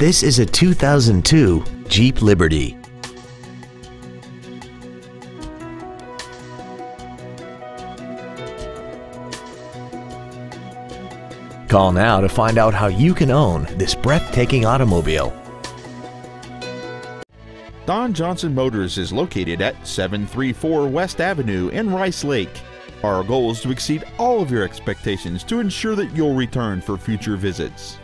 This is a 2002 Jeep Liberty. Call now to find out how you can own this breathtaking automobile. Don Johnson Motors is located at 734 West Avenue in Rice Lake. Our goal is to exceed all of your expectations to ensure that you'll return for future visits.